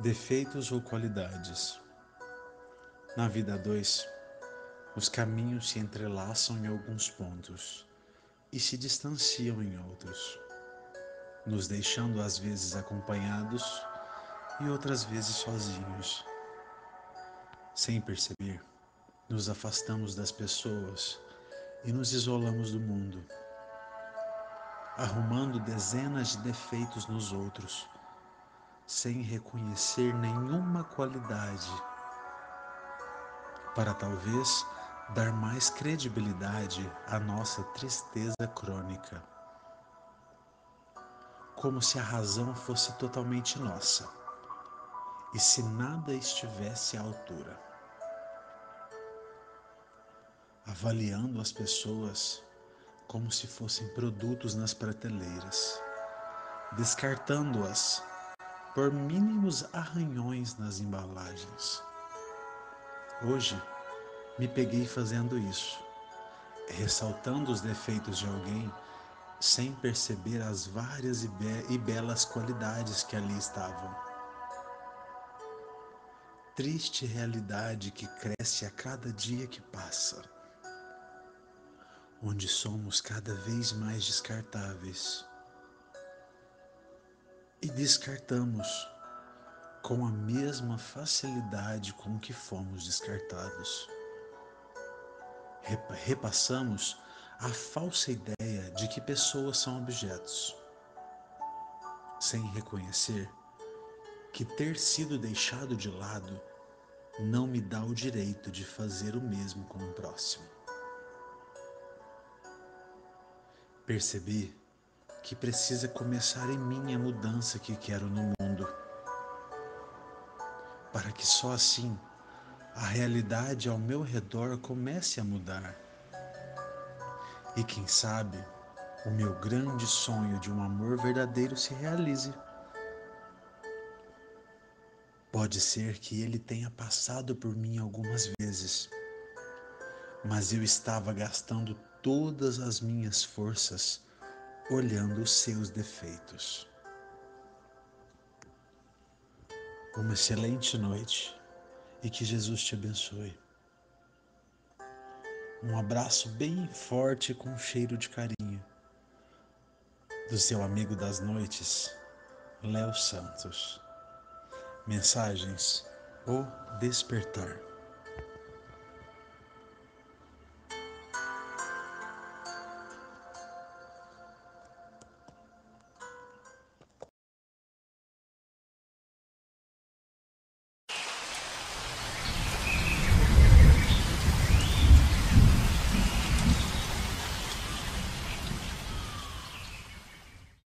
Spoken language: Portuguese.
Defeitos ou qualidades? Na vida dois, os caminhos se entrelaçam em alguns pontos e se distanciam em outros, nos deixando às vezes acompanhados e outras vezes sozinhos. Sem perceber, nos afastamos das pessoas e nos isolamos do mundo, arrumando dezenas de defeitos nos outros sem reconhecer nenhuma qualidade, para talvez dar mais credibilidade à nossa tristeza crônica, como se a razão fosse totalmente nossa e se nada estivesse à altura. Avaliando as pessoas como se fossem produtos nas prateleiras, descartando-as por mínimos arranhões nas embalagens. Hoje me peguei fazendo isso, ressaltando os defeitos de alguém sem perceber as várias e, be e belas qualidades que ali estavam. Triste realidade que cresce a cada dia que passa, onde somos cada vez mais descartáveis descartamos com a mesma facilidade com que fomos descartados. Repassamos a falsa ideia de que pessoas são objetos, sem reconhecer que ter sido deixado de lado não me dá o direito de fazer o mesmo com o próximo. Percebi que precisa começar em mim a mudança que quero no mundo, para que só assim a realidade ao meu redor comece a mudar. E quem sabe o meu grande sonho de um amor verdadeiro se realize. Pode ser que ele tenha passado por mim algumas vezes, mas eu estava gastando todas as minhas forças olhando os seus defeitos. Uma excelente noite e que Jesus te abençoe. Um abraço bem forte com cheiro de carinho do seu amigo das noites, Léo Santos. Mensagens O Despertar.